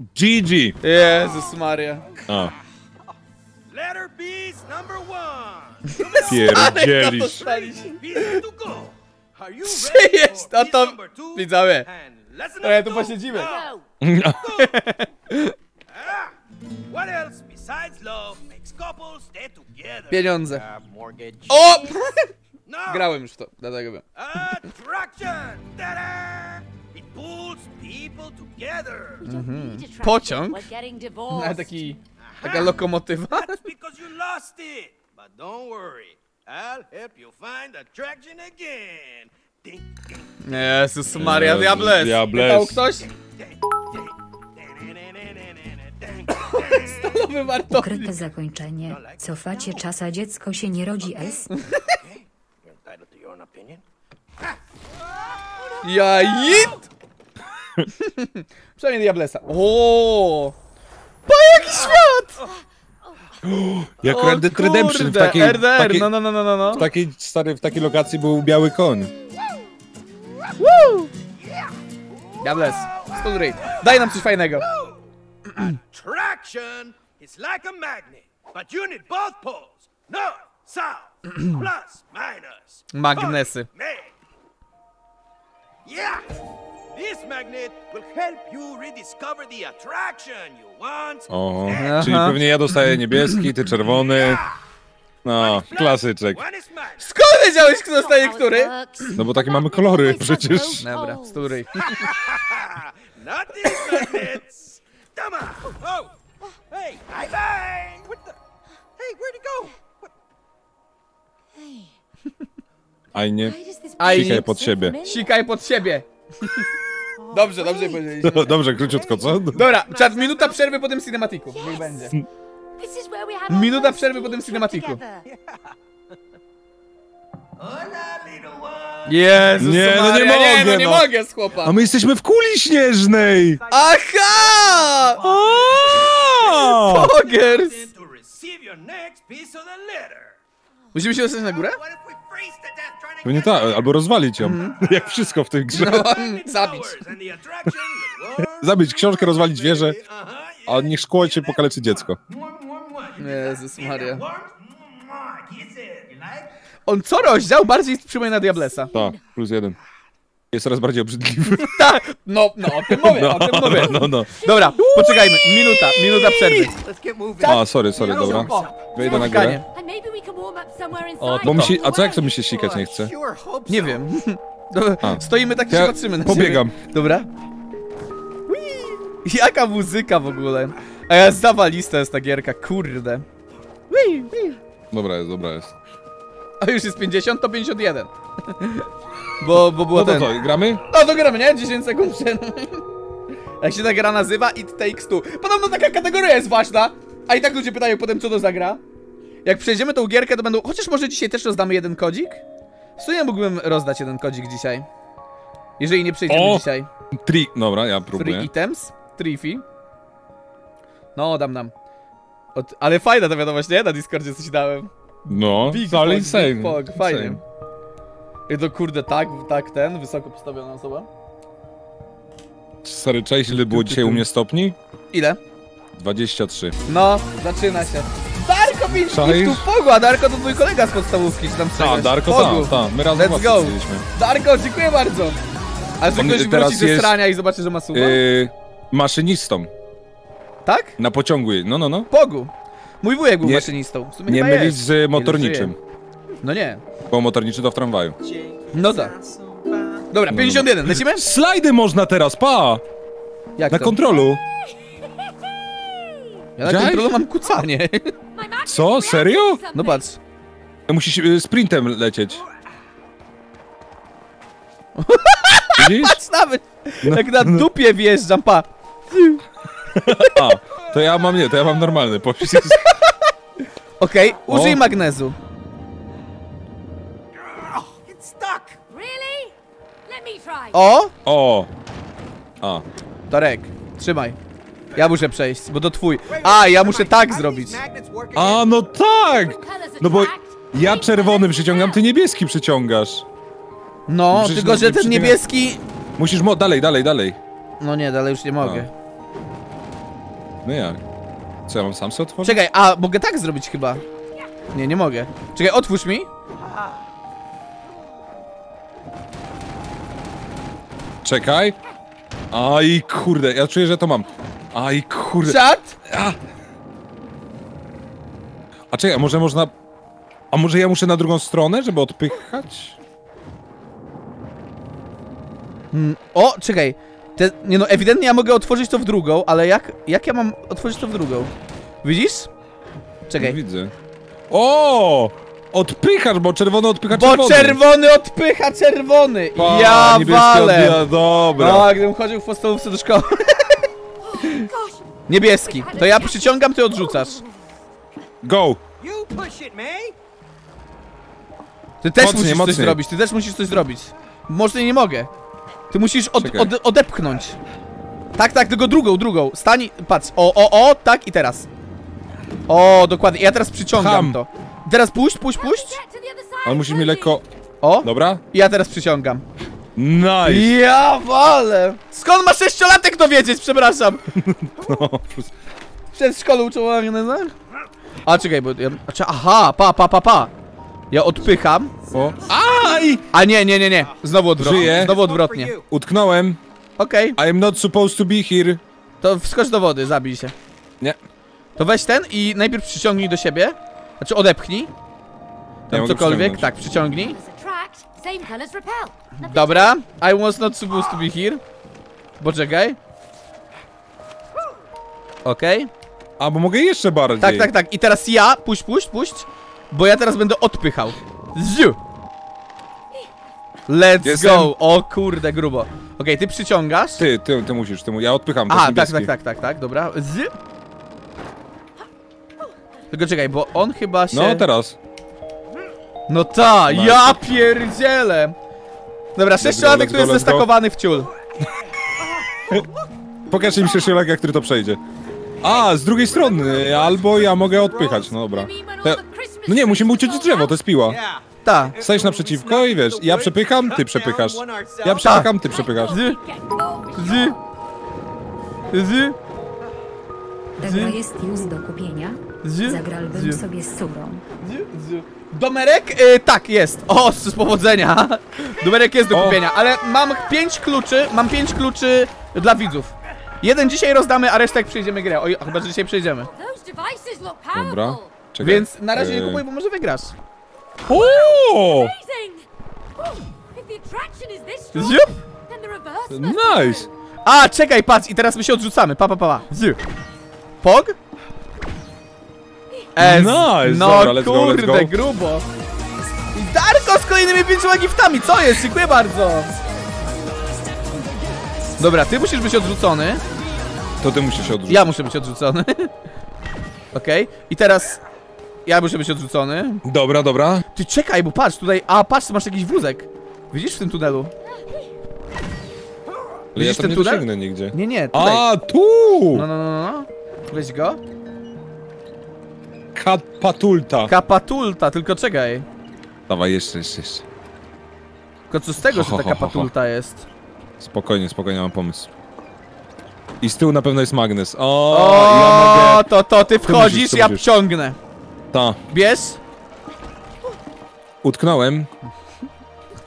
GG. Jezus Maria. A, Letter B's number one. pierdzielisz. Czy ready jest? number two? Widzowie. Ja tu posiedzimy. No. ah, what else besides love makes couples stay together? Pieniądze. O! No. Grałem już w to, dlatego wiem. Attraction. People together. Pociąg? No, taki... Taka lokomotywa. Jezus Maria, Diables. Diables. Pytał ktoś? ding. Nowy Ukryte wartownik. zakończenie. Cofacie czasa dziecko się nie rodzi S. You're entitled to your own opinion. Jajit! Przynajmniej Diablesa. O! Pa jaki świat! Jak O Red Dead Redemption w takiej, RDR, takiej, no no no no no. no. w takiej, stary, w takiej lokacji był biały koń. Woo! Diables, studuj. Daj nam coś fajnego. Attraction is like a magnet, but you need both poles. North, south, plus, minus. Magnesy. Mag. Yeah! This magnet will help you rediscover the attraction you once O, czyli pewnie ja dostaję niebieski, ty czerwony. No, klasyczek. Skąd wiedziałeś, kto zostaje który? No bo takie mamy kolory przecież. Dobra, studuj. Not these magnets. Come on. Oh. Hey. What the? Hey, where'd he go? What? Aj nie. Why does this Aj, Sikaj pod siebie. Sikaj pod siebie. Dobrze, dobrze powiedzieliśmy. Dobrze, króciutko, co? Dobra, czat minuta przerwy po tym cinematiku. Niech będzie. Minuta przerwy po teen tym trip cinematiku. Jezus Nie, no nie Maria, nie, no mogę, nie no. mogę z chłopa. A my jesteśmy w kuli śnieżnej! Aha! Pogers! Musimy się dostać na górę? Pewnie tak, albo rozwalić ją. Jak wszystko w tej grze. No, zabić. Zabić książkę, rozwalić wieżę, a niech szkło cię pokaleczy dziecko. Jezus Maria. On co rozdział bardziej przypomina Diablesa. Tak, plus jeden. Jest coraz bardziej obrzydliwy. Tak, no, no, o tym mówię, o tym mówię. no, no. Dobra, poczekajmy, minuta, minuta przerwy. A, sorry, sorry, dobra. Wejdę na górę. O, Bo mi się, a co jak to mi się sikać nie chce? Nie wiem. A. Stoimy tak i Ja się patrzymy na pobiegam. siebie. Dobra. Jaka muzyka w ogóle. A ja zawalista jest ta gierka, kurde. Dobra jest, dobra jest. A już jest 50, to 51. Bo, bo było No to ten... co, gramy? No to gramy, nie? 10 sekund przed. Jak się ta gra nazywa? It Takes Two. Podobno taka kategoria jest ważna. A i tak ludzie pytają potem, co to za gra. Jak przejdziemy tą gierkę, to będą... Chociaż może dzisiaj też rozdamy jeden kodzik? W sumie mógłbym rozdać jeden kodzik dzisiaj. Jeżeli nie przejdziemy O! dzisiaj. Tri... Dobra, ja Free próbuję. items. Trifi. No, dam nam. Od... Ale fajna ta wiadomość, nie? Na Discordzie coś dałem. No, Big wcale Pog, insane. Big Pog, fajnie. I to kurde, tak, tak ten, wysoko postawiona osoba. Stary, cześć, ile było dzisiaj u mnie stopni? Ile? 23. No, zaczyna się. Darko mi tu pogła, Darko to twój kolega z podstawówki, czy tam A, czegoś. Darko, Pogu. tak, tak. My razem Let's go. Darko, dziękuję bardzo. A że On ktoś teraz wróci ze jest, strania i zobaczy, że ma suwa? Yy, maszynistą. Tak? Na pociągu. No, no, no. Pogu. Mój wujek był Nie- maszynistą. W sumie Nie mylić jest. z motorniczym. No nie. Bo motorniczy to w tramwaju. No tak. Dobra, 51, lecimy? Slajdy można teraz, pa! Jak Na to? kontrolu. Ja na kontrolu mam kucanie. Co? Serio? No patrz. Musisz y, sprintem lecieć. Widzisz? Patrz nawet, No, jak na dupie wjeżdżam, pa. A, to ja mam nie, to ja mam normalny. Popisz Okej, użyj O. magnezu. O! O! A, Darek, trzymaj. Ja muszę przejść, bo to twój. A, ja muszę tak zrobić. a no tak! No bo ja czerwony przyciągam, ty niebieski przyciągasz. No, Przecież tylko nie- że ten niebieski... Musisz mo... dalej, dalej, dalej. No nie, dalej już nie mogę. No jak? Co, ja mam sam sobie otworzyć? Czekaj, a mogę tak zrobić chyba. Nie, nie mogę. Czekaj, otwórz mi. Czekaj. Aj, kurde, ja czuję, że to mam. Aj, kurde. Czat! A czekaj, a może można... A może ja muszę na drugą stronę, żeby odpychać? O, czekaj. Te, nie no, ewidentnie ja mogę otworzyć to w drugą, ale jak, jak ja mam otworzyć to w drugą? Widzisz? Nie Czekaj. widzę. O! Odpychasz, bo czerwony odpycha Bo czerwony. czerwony odpycha czerwony! Pa, ja walę! odbija- Dobra. No, gdybym chodził w podstawówce do szkoły. Niebieski. To ja przyciągam, ty odrzucasz. Go! Ty też Mocniej, musisz coś mocniej. zrobić, ty też musisz coś zrobić. Może nie mogę. Ty musisz od, Czekaj. od, odepchnąć. Tak, tak, tylko drugą, drugą. Stań, patrz. O, o, o, tak i teraz. O, dokładnie. Ja teraz przyciągam Ham. to. Teraz puść, puść, puść. Ale musisz mi lekko... O, Dobra? i ja teraz przyciągam. Nice! Ja walę. Skąd ma sześciolatek to wiedzieć, przepraszam. No, Przed szkołą uczył o majonezach? A, czekaj, bo ja... a, Aha, pa, pa, pa, pa. Ja odpycham. o. Aj! A nie, nie, nie, nie. Znowu odwrotnie. Żyję. Znowu odwrotnie. Utknąłem. Okej. I am not supposed to be here. To wskocz do wody, zabij się. Nie. To weź ten i najpierw przyciągnij do siebie. Znaczy odepchnij. Tam mogę cokolwiek, przyciągnąć. tak, przyciągnij. Colors attract, same colors repel. Nothing Dobra. I was not supposed to be here. Poczekaj. Okej. A, bo mogę jeszcze bardziej. Tak, tak, tak. I teraz ja, puść, puść, puść. Bo ja teraz będę odpychał. Ziu! Let's Jestem. go! O kurde, grubo. Okej, ty przyciągasz. Ty, ty, ty musisz, ty mu... Ja odpycham, to jest tak, tak, niebieski. tak, tak, tak, dobra. Z. Tylko czekaj, bo on chyba się... No, teraz. No ta, Nice. ja pierdzielę! Dobra, sześciolatek let's go, jest let's go. zestakowany w ciul. Pokaż mi sześciolaga, który to przejdzie. A, z drugiej strony, albo ja mogę odpychać, no dobra. No nie, musimy fall drzewo, to jest piła. Yeah. Ta. Stajesz naprzeciwko i wiesz, ja przepycham, ty przepychasz. Ja przepycham, ty przepychasz. Z, Get caught with z, z, Ta gra jest już do kupienia. z, Zagrałbym sobie z surą. z, z. Domerek? Y, tak, jest. O, z z powodzenia. Domerek jest do O. kupienia, ale mam pięć kluczy, mam pięć kluczy dla widzów. Jeden dzisiaj rozdamy, a resztę jak przejdziemy grę. Oj, chyba, że dzisiaj przejdziemy. Dobra. Czekaj. Więc na razie nie Eee. kupuj, bo może wygrasz. Oh, Nice! A, czekaj, patrz, i teraz my się odrzucamy. Pa, pa, pa, pa. Pog? Ez. Nice, No dobra, let's go, let's kurde, go. grubo. I Darko z kolejnymi pięcioma giftami, co jest? Dziękuję bardzo. Dobra, ty musisz być odrzucony. To ty musisz się odrzucić. Ja muszę być odrzucony. Okej, i teraz ja muszę być odrzucony. Dobra, dobra. Ty czekaj, bo patrz tutaj, a patrz, masz jakiś wózek. Widzisz w tym tunelu? Ale ja Widzisz tam ten nie tunel? dosięgnę nigdzie. Nie, nie, tutaj. A, tu! No, no, no, no. Weź go. Kapatulta. Kapatulta, tylko czekaj. Dawaj, jeszcze, jeszcze, jeszcze. Tylko co z tego, Ho, że ho, ta ho, ho, ho. kapatulta jest? Spokojnie, spokojnie, mam pomysł. I z tyłu na pewno jest magnes. O, O, ja mogę... to, to ty wchodzisz, musisz, to ja musisz. ciągnę. Ta, Bierz? utknąłem.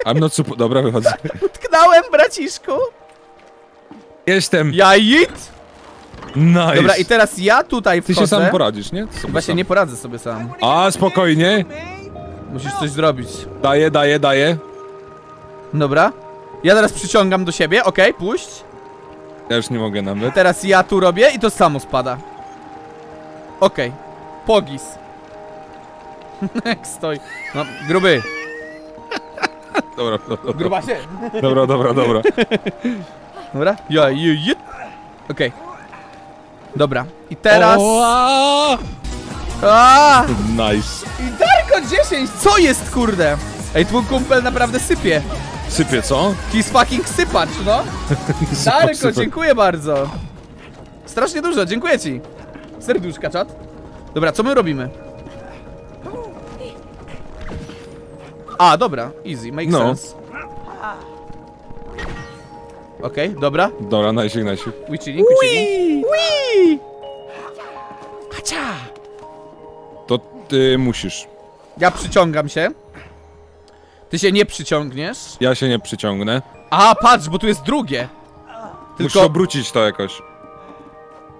I'm not super... Dobra, wychodzę. Tknąłem, braciszku. Jestem. Ja it. Nice. Dobra, i teraz ja tutaj Ty wchodzę. się sam poradzisz, nie? Ty Właśnie sam. nie poradzę sobie sam. A, spokojnie. Musisz coś zrobić. Daję, daję, daję. Dobra. Ja teraz przyciągam do siebie, okej, puść. Ja już nie mogę nawet. Teraz ja tu robię i to samo spada. Okej. Pogis. Jak stoi. No, gruby. Dobra, dobra, dobra. Grubasie. Dobra, dobra, dobra. Dobra. Ja, ju, jut. Okej. Dobra. I teraz... A! Nice. I Darko 10! Co jest, kurde? Ej, twój kumpel naprawdę sypie. Sypie, co? He's fucking sypacz, no. Darko, dziękuję bardzo. Strasznie dużo, dziękuję ci. Serduszka, czat. Dobra, co my robimy? A, dobra, easy, makes no. sense. Okej, okay, dobra. Dobra, najsik, najsik. We chilling, we. Wee! Hacia! To ty musisz. Ja przyciągam się. Ty się nie przyciągniesz? Ja się nie przyciągnę. A, patrz, bo tu jest drugie. Tylko... Musisz obrócić to jakoś.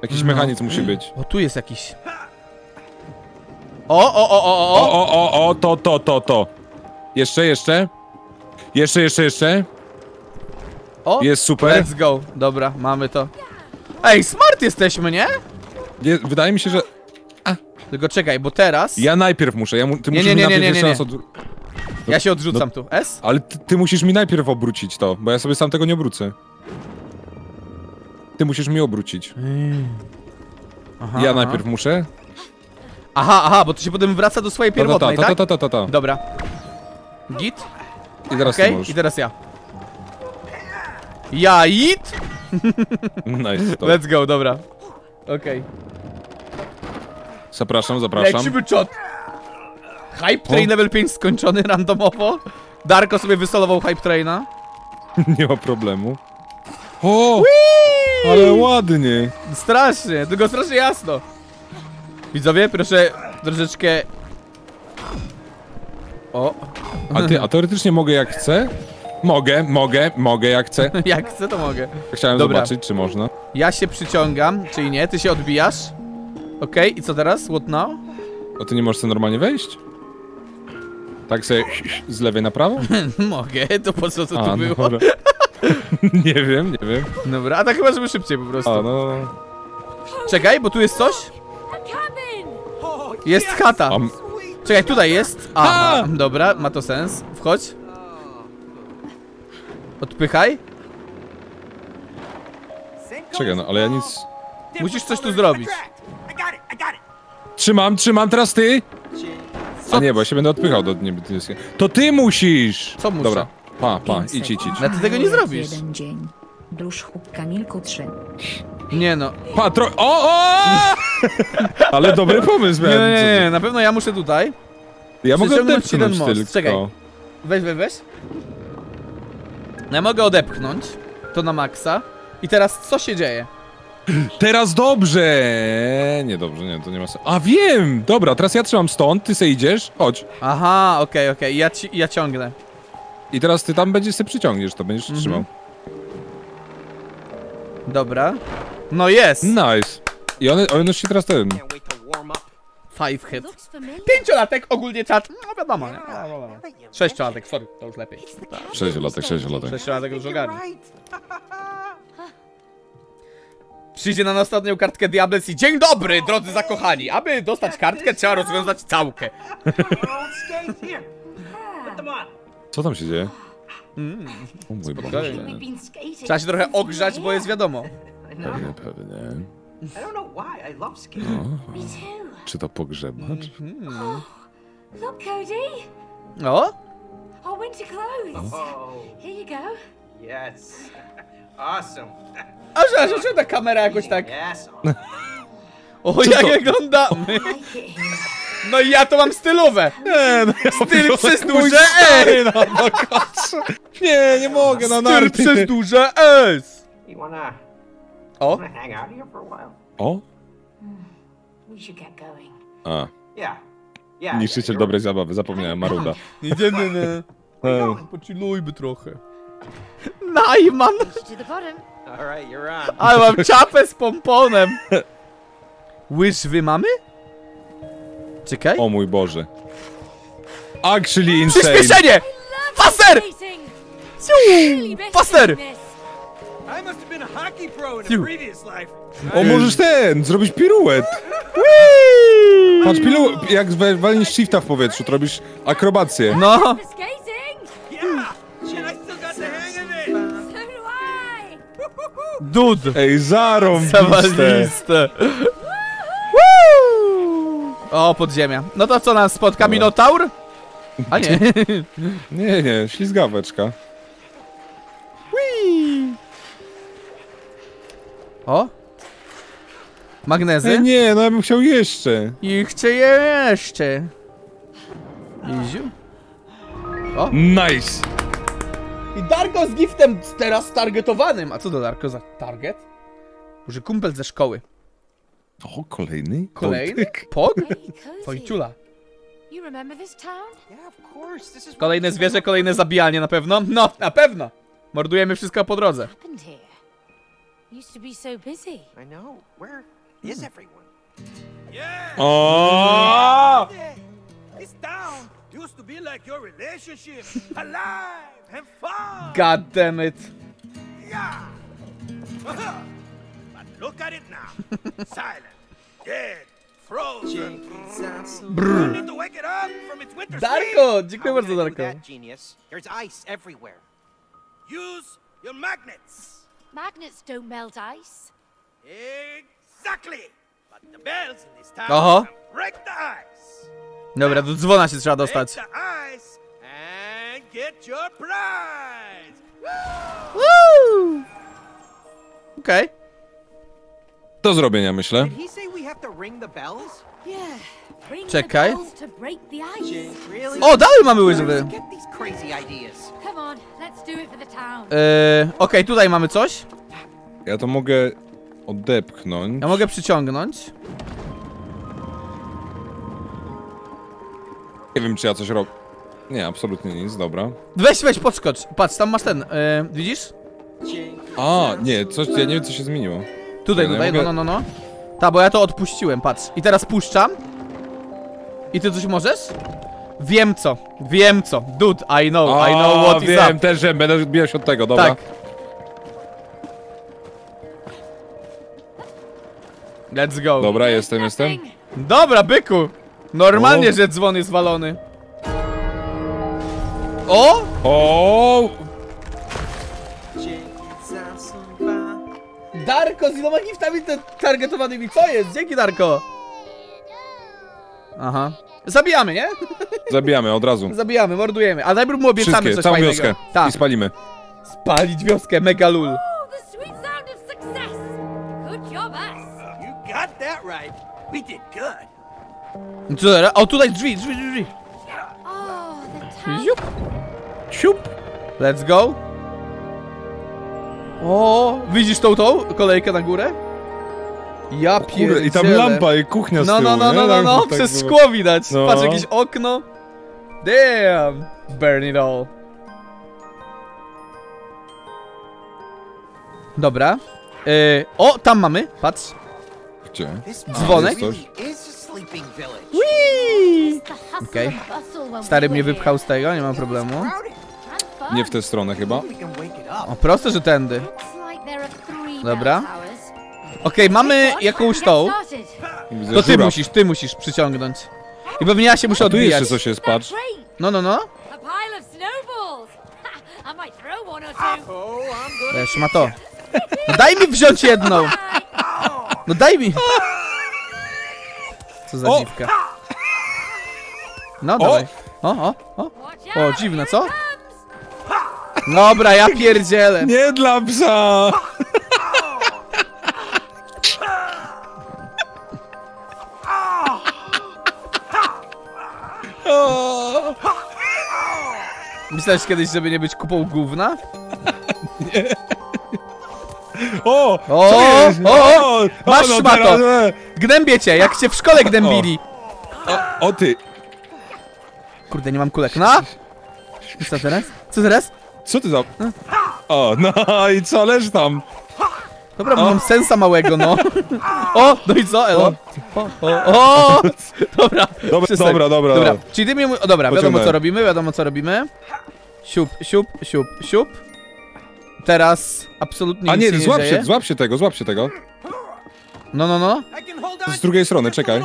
Jakiś no. mechanizm musi być. O, tu jest jakiś. O, o, o, o, o, o, o, o, o, to, to, to, to. Jeszcze, jeszcze. Jeszcze, jeszcze, jeszcze. o. Jest super. Let's go. Dobra, mamy to. Ej, smart jesteśmy, nie? Je, wydaje mi się, że Tylko czekaj, bo teraz... Ja, ja najpierw muszę. Ja mu, ty Nie, musisz nie, mi nie, najpierw nie, jeszcze nie, raz od... się odrzucam tu. S? Ale ty, ty musisz mi najpierw obrócić to, bo ja sobie sam tego nie obrócę. Ty musisz mi obrócić. Aha, ja aha. najpierw muszę. Aha, aha, bo to się potem wraca do swojej Ta, ta, ta, pierwotnej, ta, tak? ta, ta, ta, ta. Dobra. Git? I teraz możesz. i teraz ja. Ja it? Nice, to. Let's go, dobra. Okej. Zapraszam, zapraszam. Lecimy czot. Hype Train O. level 5 skończony randomowo. Darko sobie wysolował Hype Traina. nie ma problemu. O! Ale ładnie. Strasznie, tylko strasznie jasno. Widzowie, proszę troszeczkę... O, A ty, a teoretycznie mogę jak chcę? Mogę, mogę, mogę jak chcę. jak chcę to mogę. Chciałem Dobra. zobaczyć, czy można. Ja się przyciągam, czyli nie, ty się odbijasz. Okej, i co teraz? What now? A ty nie możesz sobie normalnie wejść? Tak sobie z lewej na prawo? Mogę, to po co to A, tu no było? nie wiem, nie wiem. Dobra, a tak chyba, żeby szybciej po prostu. A, no... Czekaj, bo tu jest coś? Jest chata. Am, Czekaj, tutaj jest. Aha, A! dobra, ma to sens. Wchodź. Odpychaj. czekaj, no ale ja nic... Musisz coś tu zrobić. Trzymam, trzymam, teraz ty! A nie, bo ja się będę odpychał do niebieskiego. To ty musisz! Co muszę? Dobra, pa, pa, idź, idź, idź. No ty tego nie zrobisz. Jeden dzień. Dusz chłop Kamilku 3. Nie no. Pa, tro... O, o! Ale dobry pomysł Nie, miałem. nie, nie, nie, na pewno ja muszę tutaj. Ja mogę odepchnąć most. tylko. Czekaj. Weź, weź, weź. Ja mogę odepchnąć to na maksa. I teraz co się dzieje? Teraz dobrze! Nie, dobrze, nie, to nie ma sensu. A wiem! Dobra, teraz ja trzymam stąd, ty se idziesz, chodź. Aha, okej, okej, ja, ci, ja ciągnę. I teraz ty tam będziesz se przyciągniesz, to będziesz Mhm. trzymał. Dobra. No jest! Nice. I one, one już się teraz ten... Five hit. Pięciolatek, ogólnie czat. No wiadomo, nie? No, wiadomo. Sześciolatek, sorry, to już lepiej. Sześciolatek, sześciolatek. Sześciolatek już ogarnie. Przyjdzie na ostatnią kartkę Diables i dzień dobry, drodzy zakochani. Aby dostać kartkę, trzeba rozwiązać całkę. Co tam się dzieje? Mm. O mój Boże. Trzeba się trochę ogrzać, bo jest wiadomo. Pewnie, pewnie. I don't know why. I love skating. Me too. Czy to pogrzebacz? Look, Cody. O? Our winter clothes. Oh, Here you go. yes. Awesome. A że, że, że ta kamera jakoś tak... Yes. O, jak wyglądamy. No i ja to mam stylowe. Nie, no ja Styl przez duże E. na bokacze. Nie, nie mogę, na Styl narty. przez duże S. You wanna, O, wanna hang out here for a while? O? We should get going. A, Yeah. Yeah. niszczyciel yeah, dobrej zabawy, zapomniałem, Maruda. idziemy na... E, Pochillujmy trochę. Najman! You're- on. Ale mam czapę z pomponem. Łyżwy mamy? Czekaj. O mój Boże. Actually insane. Przyspieszenie! Faster! Faster! O, możesz ten, zrobić piruet. Patrz, pilu, jak walniesz shifta w powietrzu, to robisz akrobację. No, dude. Ej, zarąbiste. O, podziemia. No to co nas spotka? Minotaur? A nie. Nie, nie, ślizgaweczka. O. Magnezy? Ej, nie, no ja bym chciał jeszcze. I chcę jeszcze. Iziu. O. Nice. I Darko z giftem teraz targetowanym. A co do Darko za target? Może kumpel ze szkoły. O, kolejny? Kolejny? Pog? Wojciula. Kolejne zwierzę, kolejne zabijanie na pewno. No, na pewno. Mordujemy wszystko po drodze. Happened here. Used to be so busy. I know. Where is hmm. everyone? Yeah. Oh. Yeah. This town used to be like your relationship, alive and fun. God damn it. Yeah. but look at it now. Silent, dead, frozen. You need to wake it up from its winter Darko! How Dziękuję are we bardzo, Darko. that, genius? There's ice everywhere. Use your magnets. Magnets don't melt ice. Exactly. But the bells in this town can break the ice. Dobra, do dzwona się trzeba Break dostać. the ice and get your prize. Okej. Do zrobienia, myślę. Czekaj. O, dalej mamy łyżwy. Eee, Okej, tutaj mamy coś. Ja to mogę odepchnąć. Ja mogę przyciągnąć. Nie wiem, czy ja coś robię. Nie, absolutnie nic, dobra. Weź, weź, podskocz. Patrz, tam masz ten. Eee, widzisz? A, nie, coś, ja nie wiem, co się zmieniło. Tutaj, tutaj, no, no, no, no. Ta, bo ja to odpuściłem, patrz. I teraz puszczam. I ty coś możesz? Wiem co, wiem co. Dude, I know, I know what is wiem, up. też że będę bijał się od tego, dobra. Tak. Let's go. Dobra, jestem, jestem. Dobra, byku. Normalnie, O. że dzwon jest walony. O! O! Darko z iloma giftami te targetowanymi, co jest? Dzięki Darko. Aha. Zabijamy, nie? Zabijamy od razu. Zabijamy, mordujemy. A najpierw mu obiecamy Wszystkie, coś całą fajnego. wioskę. Tak. I spalimy. Spalić wioskę, mega lul. Oh. Co teraz? O, tutaj drzwi, drzwi, drzwi. Oh, town. Ziup. Siup. Let's go. O, widzisz tą, tą kolejkę na górę? Ja pierdzielę. I tam lampa i kuchnia z No, tyłu, no, no, no, no, Tak- no, tak przez było. szkło widać. No. Patrz, jakieś okno. Damn. Burn it all. Dobra. Yy, o, tam mamy, patrz. Gdzie? Dzwonek? Whee! Okej. when Stary mnie wypchał z tego, nie ma problemu. Nie w tę stronę chyba. O, proste, że tędy. Dobra. Okej, mamy jakąś tą. Widzę To ty musisz, ty musisz przyciągnąć. I pewnie ja się muszę tu odbijać. jeszcze coś jest, patrz. No, no, no. A pile of snowballs. Ha, I might throw one or two. Oh, ma to. No daj mi wziąć jedną. No daj mi. Co za O! dziwka. No dawaj. O, o, o. Watch O, out, dziwne, here co? it. Dobra, ja pierdzielę. Nie dla psa! O! Myślałeś kiedyś, żeby nie być kupą gówna? O! O, Co jest? o, masz no szmato. teraz, e. Gnębię cię, jak cię w szkole gnębili. O ty! Kurde, nie mam kulek. No? I co teraz? Co teraz? Co ty za... O, no i co, leż tam! Dobra, bo mam sensa małego, no. O, no i co, Elo? O, o, o. Dobra, Dobra, przestań. dobra, dobra. Dobra, czyli ty mi... O, dobra, wiadomo co robimy, wiadomo co robimy. Siup, siup, siup, siup. Teraz absolutnie A nic nie, się złap nie się, złap się tego, złap się tego. No, no, no. Z drugiej strony, czekaj.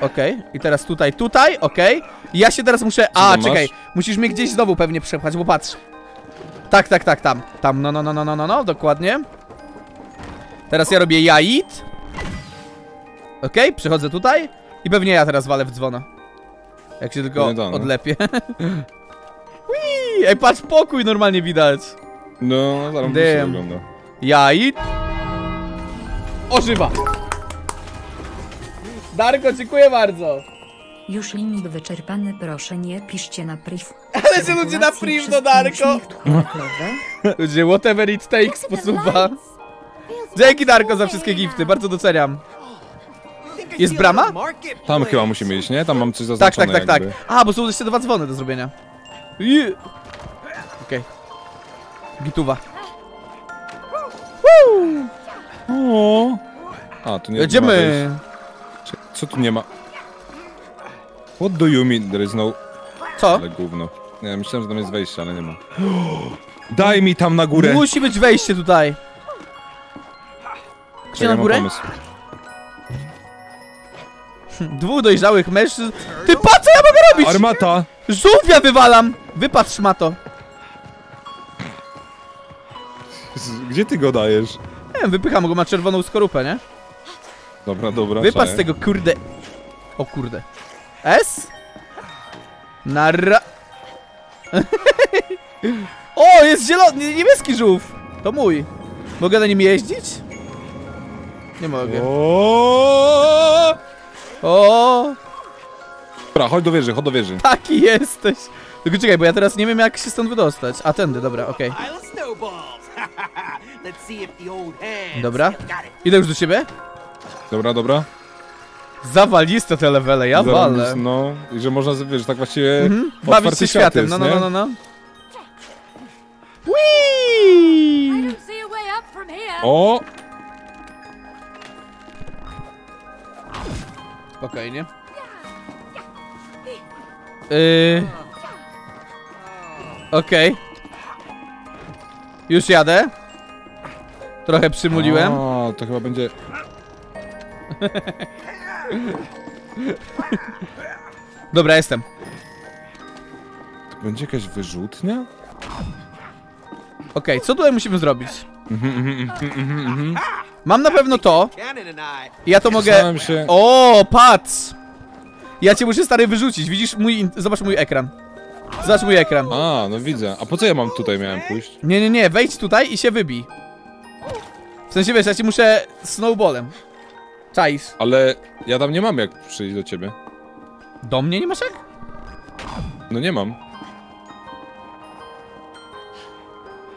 Okej, i teraz tutaj, tutaj, okej. I Ja się teraz muszę... A, tam czekaj, musisz mnie gdzieś znowu pewnie przepchać, bo patrz. Tak, tak, tak, tam, tam, no, no, no, no, no, no, no, dokładnie. Teraz ja robię jait. Okej, przechodzę tutaj. I pewnie ja teraz walę w dzwona. Jak się tylko Nie odlepię. Ej, patrz, pokój normalnie widać. No, zaraz Damn. wygląda. Jait. Ożywa. Darko, dziękuję bardzo. Już limit wyczerpany, proszę nie piszcie na priv. Ale się ludzie na priv, no Darko. Ludzie, whatever it takes, posuwa. Dzięki Darko za wszystkie gifty, bardzo doceniam. Jest brama? Tam chyba musimy iść, nie? Tam mam coś Tak, zaznaczone tak, tak, tak. jakby. A, bo są jeszcze dwa dzwony do zrobienia. Okej. Gituwa. O. A, tu nie Jedziemy! Co tu nie ma? What do you mean? There is no... Co? Ale gówno. Nie, myślałem, że tam jest wejście, ale nie ma. Daj mi tam na górę! Musi być wejście tutaj. Gdzie Czekaj, na górę? Dwóch dojrzałych mężczyzn. Ty pa, co ja mogę robić? Armata! Żółwia wywalam! Wypatrz ma to. Gdzie ty go dajesz? Nie wiem, wypycham go, ma czerwoną skorupę, nie? Dobra, dobra. Wypadł z tego, kurde. O kurde. S? Narra... o, jest zielony, niebieski żółw. To mój. Mogę na nim jeździć? Nie mogę. O! O, Dobra, chodź do wieży, chodź do wieży. taki jesteś. Tylko czekaj, bo ja teraz nie wiem jak się stąd wydostać. A tędy, dobra, okej. Hands Dobra. Idę już do ciebie? Dobra, dobra. Zawaliste te levele, ja Zaraz, walę. No, i że można, wiesz, tak właściwie Mhm. Bawić się świat światem, jest, no, no, no, no, no. Whee! O! Spokojnie. Yy... Okej. Już jadę. Trochę przymuliłem. A, to chyba będzie... Dobra, jestem. To będzie jakaś wyrzutnia? Okej, co tutaj musimy zrobić? Mhm, mhm, mhm, mhm, mhm. Mam na pewno to. I. Ja to mogę... Się... O, patrz! Ja cię muszę stary wyrzucić. Widzisz mój... in- Zobacz mój ekran. Zobacz mój ekran. A, no widzę. A po co ja mam tutaj miałem pójść? Nie, nie, nie, wejdź tutaj i się wybij. W sensie wiesz, ja ci muszę snowballem. Czaisz. Ale ja tam nie mam jak przyjść do ciebie. Do mnie nie masz jak? No nie mam.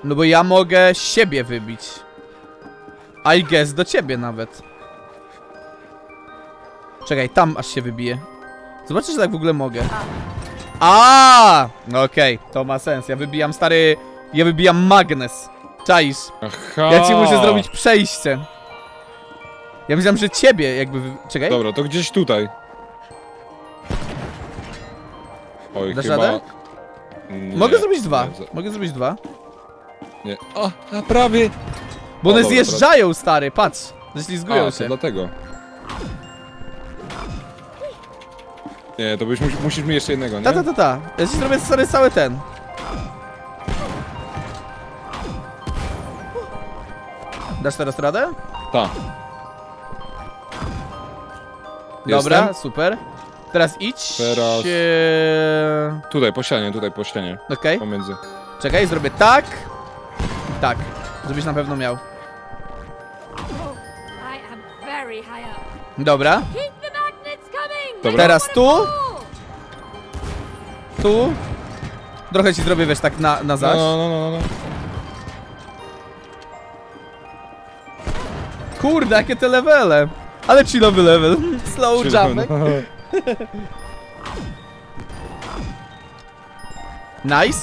No bo ja mogę siebie wybić. I guess do ciebie nawet. Czekaj, tam aż się wybije. Zobaczysz, że tak w ogóle mogę. A, No okej, to ma sens. Ja wybijam stary... Ja wybijam magnes. Czaisz. Aha! Ja ci muszę zrobić przejście. Ja myślałem, że ciebie jakby... Wy... Czekaj. Dobra, to gdzieś tutaj. Oj, Dasz chyba... radę? Nie, Mogę zrobić dwa. Nie, za- Mogę zrobić dwa. nie. O, a prawie! Bo O, one dobra, zjeżdżają, stary, patrz. Ześlizgują A, to się. dlatego. Nie, to byś, musi- musisz mi jeszcze jednego, nie? Ta, ta, ta, ta. Ja ci zrobię stary cały ten. Dasz teraz radę? Ta. Dobra, Jestem? super. Teraz idź. Teraz- Tutaj, po ścianie, tutaj po ścianie. Okej, Pomiędzy. czekaj, zrobię tak. i Tak, żebyś na pewno miał. I am very high up. Dobra, Keep the magnets coming. Dobra. teraz tu, tu. Trochę ci zrobię, wiesz, tak na, na No, zaś. no, no, no, no. Kurde, jakie te levele. Ale chillowy level. Slow jumpek. Nice.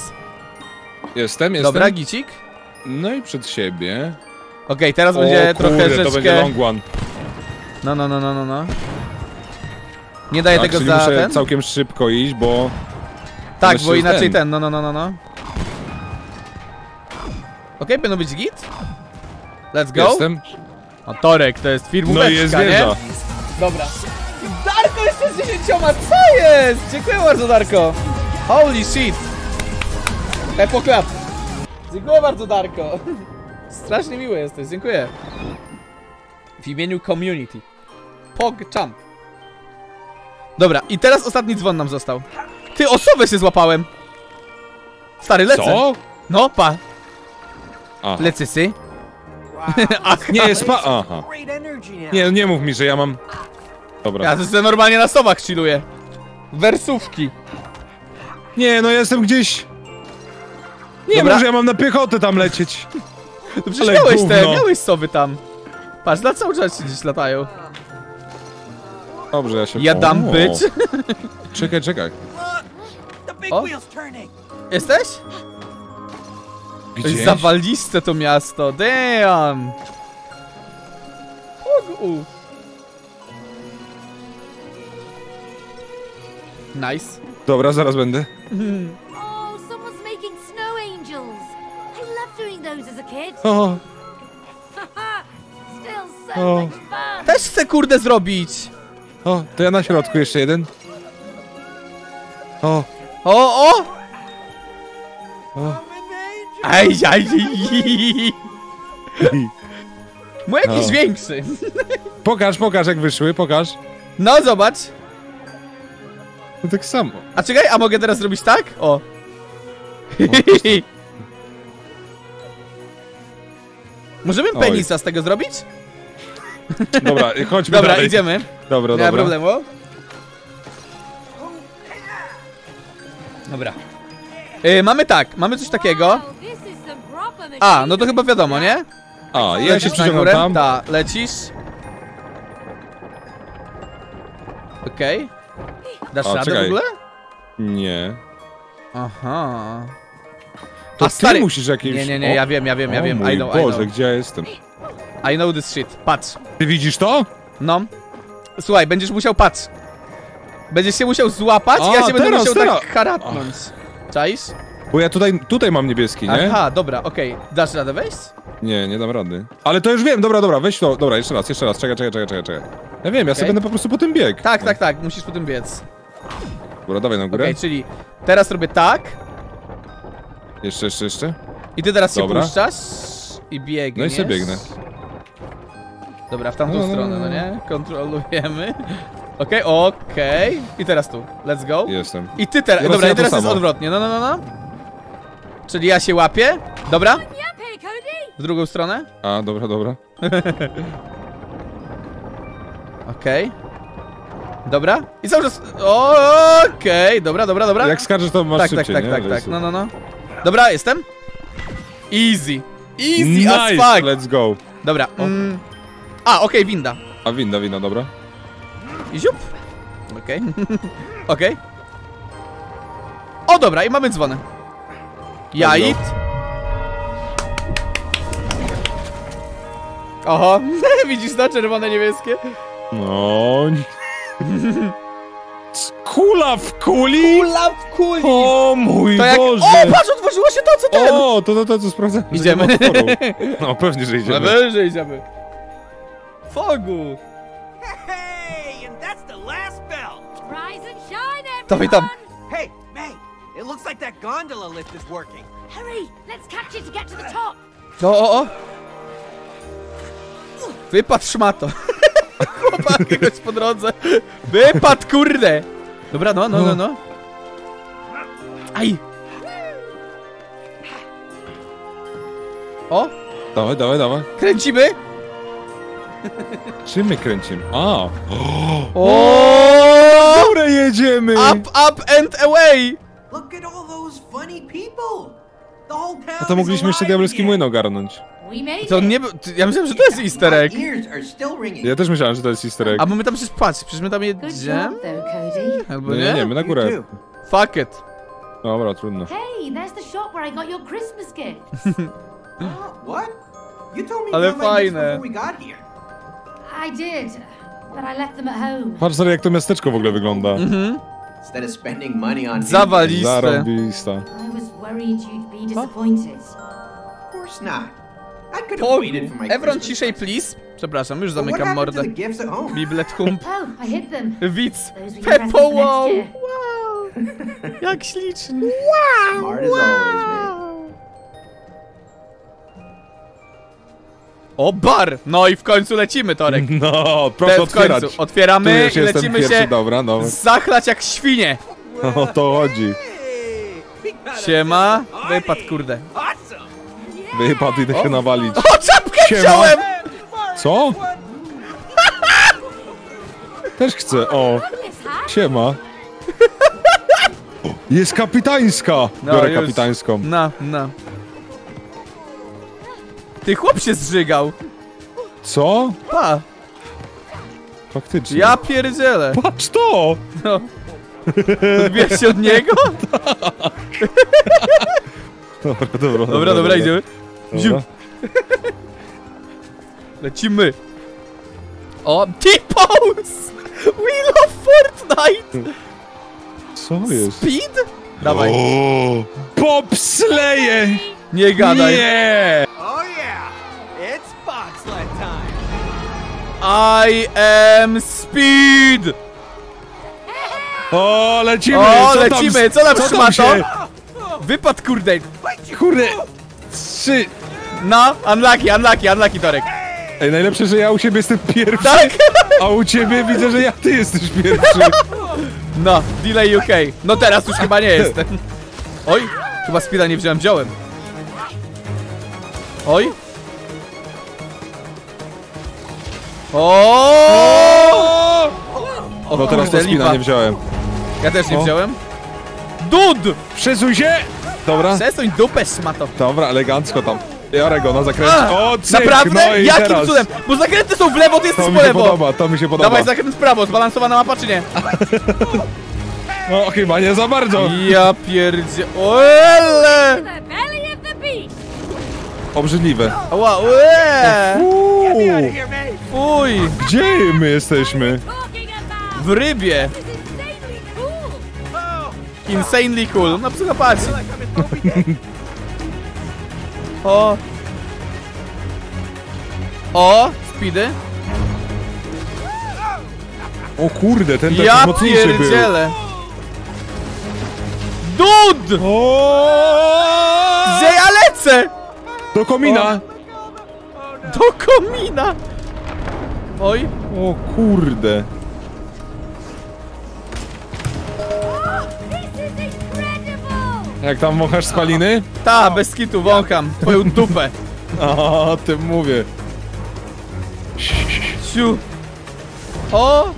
Jestem, jestem. Dobra, gicik. No i przed siebie. Okej, teraz o, będzie kurde, trochę to będzie rzeczkę... long one. No, no, no, no, no, no. Nie daję Tak, tego za muszę ten? całkiem szybko iść, bo... Tak, bo inaczej ten. ten, no, no, no, no, no. Okej, będą być git? Let's go. Jestem. A Torek to jest firmóweczka, No i jest nie? wieża. Dobra. Darko jeszcze z 10, co jest? Dziękuję bardzo, Darko. Holy shit. Epo clap. Dziękuję bardzo, Darko. Strasznie miły jesteś, dziękuję. W imieniu community. PogChamp. Dobra, i teraz ostatni dzwon nam został. Ty, osobę się złapałem. Stary, lecę. Co? No, pa. Aha. Lecę sy. Wow. Nie, spa... Aha. Great energy now. Nie, nie mów mi, że ja mam... Dobra. Ja to sobie normalnie na sobach chilluję. Wersówki. Nie, no ja jestem gdzieś... Nie Dobra. może ja mam na piechotę tam lecieć. No przecież Ale miałeś te, gówno. miałeś sowy tam. Patrz, na cały czas ci gdzieś latają. Dobrze, ja się... Ja dam O, być. Czekaj, czekaj. Turning. Jesteś? Gdzieś? Zawaliste to miasto, damn! Ugu. Nice. Dobra, zaraz będę. Oh, someone's making snow angels. I loved doing those as a kid. O, Still so much fun. Też chcę kurde zrobić. o, to ja na środku jeszcze jeden. O, O, o! o. Aj, aj. Mój jakiś O. większy. Pokaż, pokaż jak wyszły, pokaż. No, zobacz. No tak samo. A czekaj, a mogę teraz zrobić tak? O. Możemy Oj. penisa z tego zrobić? Dobra, chodźmy Dobra, dalej. idziemy. Dobra, Nie ma dobra. problemu. Dobra. Y, mamy tak, mamy coś takiego. A, no to chyba wiadomo, nie? A, ja się Lecisz na przyciągam górę? tam. Ta, lecisz. Okej. Dasz O, radę w czekaj. ogóle? Nie. Aha. To A, ty stary- musisz jakimś... Nie, nie, nie, O, ja wiem, ja wiem, ja o wiem. mój I know, Boże, I know. gdzie ja jestem? I know this shit. Patrz. Ty widzisz to? No. Słuchaj, będziesz musiał, patrz. Będziesz się musiał złapać A, i ja cię będę teraz, musiał teraz. tak haratnąć. Czaisz? Bo ja tutaj, tutaj mam niebieski, nie? Aha, dobra, okej. Dasz radę wejść? Nie, nie dam rady. Ale to już wiem, dobra, dobra, weź to. Dobra, jeszcze raz, jeszcze raz, czekaj, czekaj, czekaj, czekaj, czekaj. Ja wiem, ja sobie będę po prostu po tym bieg. Tak, tak, tak, musisz po tym biec. Dobra, dawaj na Okej, górę. czyli teraz robię tak Jeszcze, jeszcze, jeszcze. i ty teraz się Dobra. puszczasz i biegniesz. No i sobie biegnę. Dobra, w tamtą No, no, stronę, no, no no. nie? Kontrolujemy. Okej, okej. I teraz tu. Let's go. Jestem. I ty teraz. Dobra, i teraz jest odwrotnie. No, no, no, no. Czyli ja się łapię. Dobra? W drugą stronę. A, dobra, dobra. Okej. Dobra. I cały czas. Okej, dobra, dobra, dobra. Jak skarżysz, to masz tak, tak, szybciej, tak, nie? tak, tak. Rejsu. No, no, no. Dobra, jestem. Easy. Easy Nice, as fuck. let's go. Dobra. Mm. A, okej, winda. A winda, winda, dobra. I ziup. Okej. Okej. O, dobra, i mamy dzwonę. Jait. Oho, widzisz to? Czerwone, niebieskie? No. Kula w kuli? Kula w kuli! O mój To jak... Boże! O, patrz, otworzyło się to, co ten! O, to to, to, co sprawdzę. że Idziemy. No, pewnie, że Na idziemy. węże idziemy. Fogu! Hey, and that's the last bell. Rise and shine, everyone. Dawaj tam. Gondola lift is working. Hurry, let's catch it to get to the top. O, o, o! Wypadł szmato. Chłopak jakoś po drodze. Wypadł, kurde! Dobra, no, no, no, no. Aj! O, Dawaj, dawaj, dawaj. kręcimy! Czym my kręcimy? A! O! Dobra, jedziemy! Up, up and away! Look at all those funny people. The whole town A to mogliśmy jeszcze diabelski młyn ogarnąć. We made To it. nie... był- Ja myślałem, że to jest easter egg. ears are still ringing. Ja też myślałem, że to jest easter egg. A bo my tam przecież, patrz, przecież my tam jedziemy? Albo No Nie, nie? nie, my na górę. Fuck it. Dobra, trudno. Hey, there's the shop where I got your Christmas gifts. What? You told me Ale fajne. before we got here. I did, but I left them at home. Patrz sobie, jak to miasteczko w ogóle wygląda. Mhm. Instead of spending money on Zawaliste. Zarobista. I was worried you'd be disappointed. Of course not. I could have waited for my Evron, Christmas ciszej, please. Przepraszam, już zamykam happened to mordę. the gifts at home? Biblet hump. Oh, I hid them. Widz. Pepo, wow. wow. Jak śliczny. Smart as O, bar! No i w końcu lecimy, Torek. No, Te, proszę w otwierać. końcu. Otwieramy i lecimy pierwszy, się dobra, no. zachlać jak świnie. O to chodzi. Siema. Wypadł, kurde. Wypadł, idę się nawalić. O, czapkę Siema. wziąłem! Co? Też chcę, o. Siema. Jest kapitańska! No, Biorę już. kapitańską. No, no. Ty chłop się zżygał. Co? Pa. Faktycznie. Ja pierdzielę. Patrz to! No. Odbierz się od niego? Dobra, dobra, Dobra, dobra, idziemy. Dobra. Lecimy. O, T-pose! Wheel of Fortnite! Co jest? Speed? Dawaj. Bobsleje! Nie gadaj. Nie! Oh yeah, it's bobsled time. I am Speed! O, lecimy! O, Co lecimy! Co tam co trzyma tam to? Wypad kurde. Kurde! Trzy... No, unlucky, unlucky, unlucky Torek. Ej, najlepsze, że ja u siebie jestem pierwszy, Tak? a u ciebie widzę, że ja ty jesteś pierwszy. No, delay UK. No teraz już chyba nie jestem. Oj, chyba speeda nie wziąłem, wziąłem. Oj. O! No teraz to spina nie wziąłem. Ja też nie O. wziąłem. Dud! Przesuń się! Dobra, Przesuń dupę, szmato. dobra, elegancko tam. Jarę go na zakręcie. A, O, cyk, Naprawdę? No i Jakim teraz. cudem? Bo zakręty są w lewo, ty jesteś To po mi się lewo. podoba, to mi się podoba. Dawaj zakręt w prawo, zbalansowana mapa czy nie? No chyba nie za bardzo. Ja pierdzie... Ole! Obrzydliwe. Ła, ue! Uuu, Here, mate. Fuj! gdzie my jesteśmy? W rybie! insanely cool! Oh, cool. No psychopaci. like I'm in Moby Dick. O! O! Speedy? O kurde, ten taki Ja mocniejszy był. pierdzielę! Dud! O! Gdzie ja lecę? Do komina! Do komina! Oj! O kurde. Jak tam wąchasz spaliny? Ta, bez kitu wącham. Twoją dupę. O tym mówię. Siu. O!